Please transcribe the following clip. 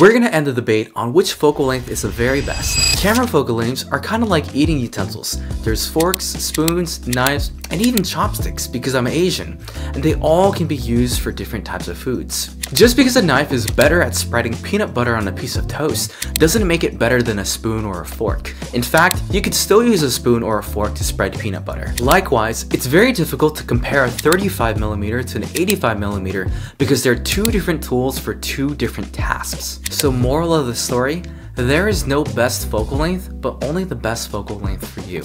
We're gonna end the debate on which focal length is the very best. Camera focal lengths are kind of like eating utensils. There's forks, spoons, knives, and even chopsticks because I'm Asian, and they all can be used for different types of foods. Just because a knife is better at spreading peanut butter on a piece of toast doesn't make it better than a spoon or a fork. In fact, you could still use a spoon or a fork to spread peanut butter. Likewise, it's very difficult to compare a 35mm to an 85mm because they're two different tools for two different tasks. So moral of the story, there is no best focal length, but only the best focal length for you.